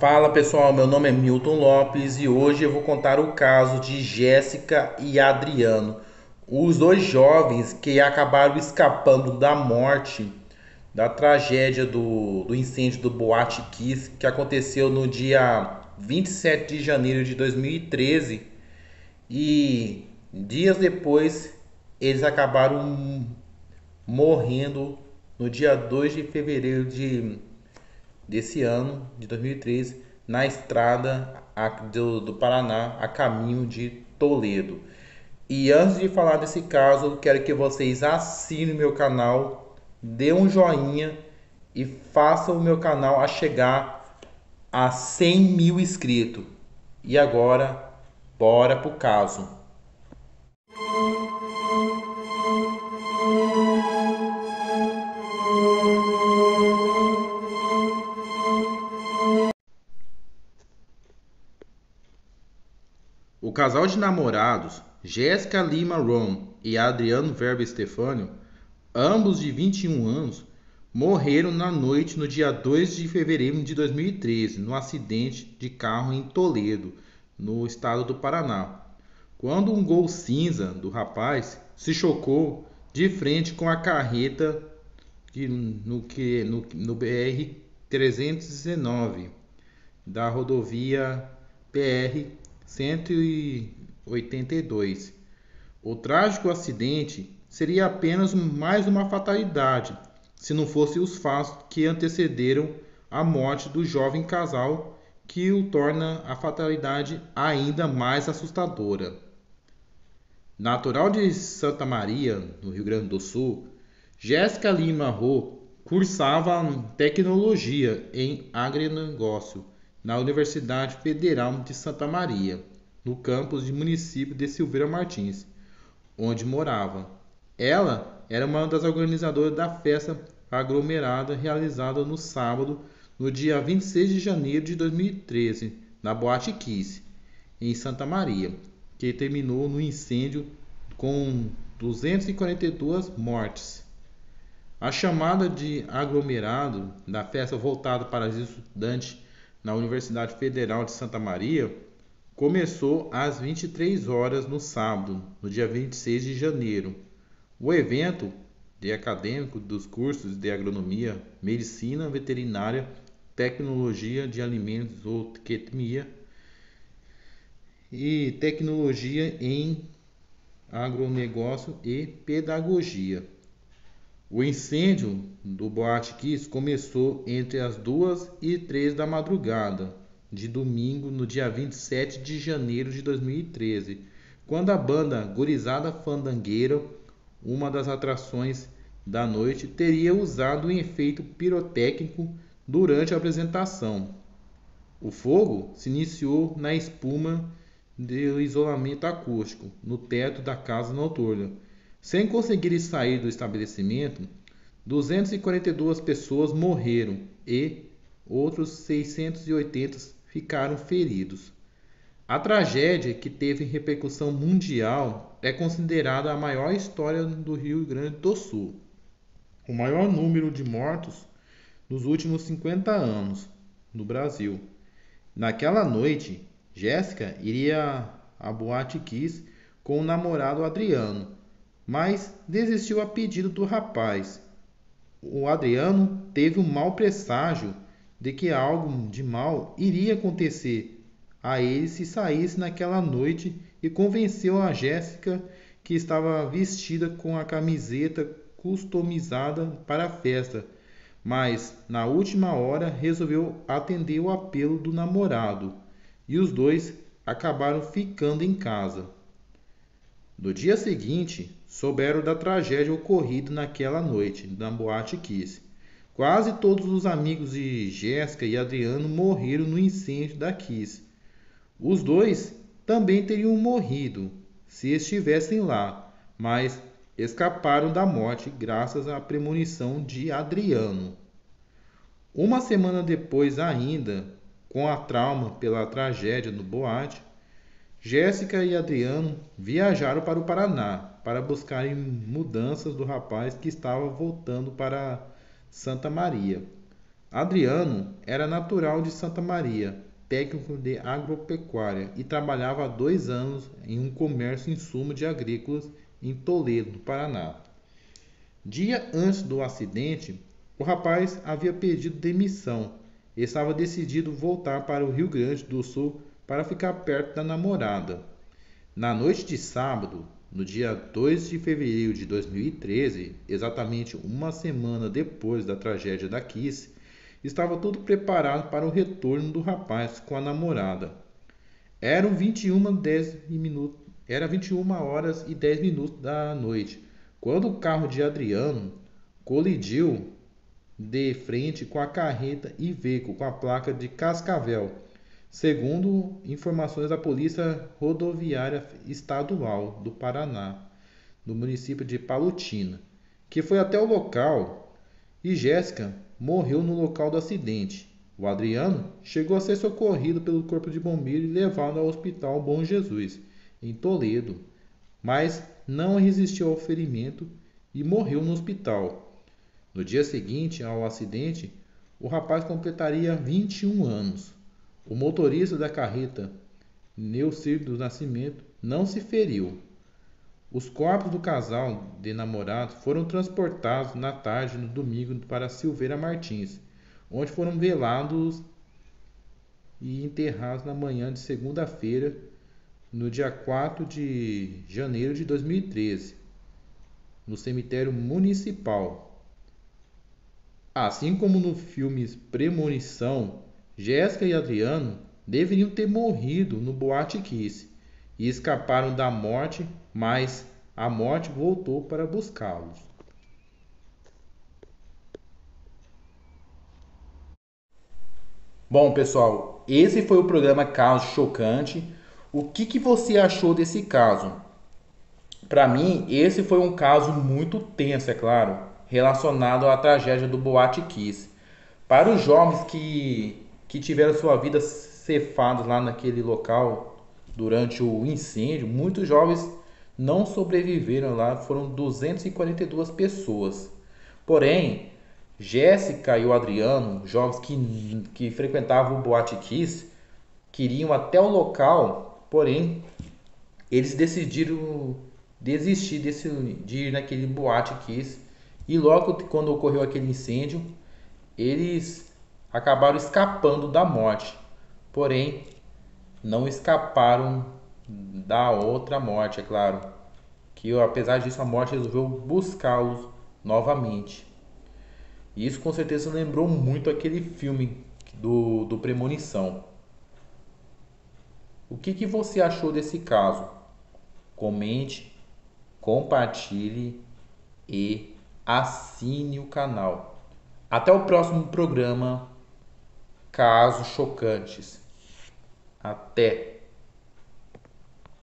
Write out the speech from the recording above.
Fala pessoal, meu nome é Milton Lopes e hoje eu vou contar o caso de Jéssica e Adriano, os dois jovens que acabaram escapando da morte, da tragédia do, do incêndio do Boate Kiss que aconteceu no dia 27 de janeiro de 2013 e dias depois eles acabaram morrendo no dia 2 de fevereiro de desse ano, de 2013, na estrada do, do Paraná a caminho de Toledo. E antes de falar desse caso, quero que vocês assinem meu canal, dê um joinha e façam o meu canal a chegar a 100 mil inscritos. E agora, bora pro caso. O casal de namorados, Jéssica Lima Ron e Adriano Verba Stefânio, ambos de 21 anos, morreram na noite no dia 2 de fevereiro de 2013, no acidente de carro em Toledo, no estado do Paraná, quando um gol cinza do rapaz se chocou de frente com a carreta de, no, que, no, no BR 319 da rodovia PR 182. O trágico acidente seria apenas mais uma fatalidade se não fossem os fatos que antecederam a morte do jovem casal que o torna a fatalidade ainda mais assustadora. Natural de Santa Maria, no Rio Grande do Sul, Jéssica Lima Rô cursava tecnologia em agronegócio na Universidade Federal de Santa Maria, no campus de município de Silveira Martins, onde morava. Ela era uma das organizadoras da festa aglomerada realizada no sábado, no dia 26 de janeiro de 2013, na Boate Kiss, em Santa Maria, que terminou no incêndio com 242 mortes. A chamada de aglomerado da festa voltada para os estudantes na Universidade Federal de Santa Maria começou às 23 horas no sábado, no dia 26 de janeiro. O evento de acadêmico dos cursos de agronomia, medicina veterinária, tecnologia de alimentos ou zootecnia e tecnologia em agronegócio e pedagogia. O incêndio do Boate Kiss começou entre as duas e três da madrugada de domingo, no dia 27 de janeiro de 2013, quando a banda Gurizada Fandangueira, uma das atrações da noite, teria usado um efeito pirotécnico durante a apresentação. O fogo se iniciou na espuma do isolamento acústico no teto da casa noturna sem conseguirem sair do estabelecimento, 242 pessoas morreram e outros 680 ficaram feridos. A tragédia, que teve repercussão mundial, é considerada a maior história do Rio Grande do Sul. O maior número de mortos nos últimos 50 anos no Brasil. Naquela noite, Jéssica iria a Boate Kiss com o namorado Adriano, mas desistiu a pedido do rapaz. O Adriano teve um mau presságio de que algo de mal iria acontecer a ele se saísse naquela noite e convenceu a Jéssica que estava vestida com a camiseta customizada para a festa, mas na última hora resolveu atender o apelo do namorado e os dois acabaram ficando em casa. No dia seguinte, souberam da tragédia ocorrida naquela noite na Boate Kiss. Quase todos os amigos de Jéssica e Adriano morreram no incêndio da Kiss. Os dois também teriam morrido se estivessem lá, mas escaparam da morte graças à premonição de Adriano. Uma semana depois ainda, com a trauma pela tragédia no boate, Jéssica e Adriano viajaram para o Paraná para buscarem mudanças do rapaz que estava voltando para Santa Maria. Adriano era natural de Santa Maria, técnico de agropecuária e trabalhava há dois anos em um comércio de insumos de agrícolas em Toledo, Paraná. Dia antes do acidente, o rapaz havia pedido demissão e estava decidido voltar para o Rio Grande do Sul para ficar perto da namorada. Na noite de sábado, no dia 2 de fevereiro de 2013, exatamente uma semana depois da tragédia da Kiss, estava tudo preparado para o retorno do rapaz com a namorada. Eram 21, 10 minutos, era 21 horas e 10 minutos da noite, quando o carro de Adriano colidiu de frente com a carreta e com a placa de Cascavel segundo informações da Polícia Rodoviária Estadual do Paraná, no município de Palutina, que foi até o local e Jéssica morreu no local do acidente. O Adriano chegou a ser socorrido pelo Corpo de Bombeiros e levado ao Hospital Bom Jesus, em Toledo, mas não resistiu ao ferimento e morreu no hospital. No dia seguinte ao acidente, o rapaz completaria 21 anos. O motorista da carreta, Neucir do Nascimento, não se feriu. Os corpos do casal de namorados foram transportados na tarde do domingo para Silveira Martins, onde foram velados e enterrados na manhã de segunda-feira, no dia 4 de janeiro de 2013, no cemitério municipal. Assim como no filme Premonição, Jéssica e Adriano deveriam ter morrido no Boate Kiss e escaparam da morte, mas a morte voltou para buscá-los. Bom, pessoal, esse foi o programa Caso Chocante. O que, que você achou desse caso? Para mim, esse foi um caso muito tenso, é claro, relacionado à tragédia do Boate Kiss. Para os jovens que que tiveram sua vida cefados lá naquele local durante o incêndio. Muitos jovens não sobreviveram lá, foram 242 pessoas. Porém, Jéssica e o Adriano, jovens que, que frequentavam o Boate Kiss, queriam até o local, porém, eles decidiram desistir desse, de ir naquele Boate Kiss. E logo quando ocorreu aquele incêndio, eles acabaram escapando da morte, porém não escaparam da outra morte, é claro. Que apesar disso a morte resolveu buscá-los novamente. E isso com certeza lembrou muito aquele filme do, do Premonição. O que, que você achou desse caso? Comente, compartilhe e assine o canal. Até o próximo programa casos chocantes. Até!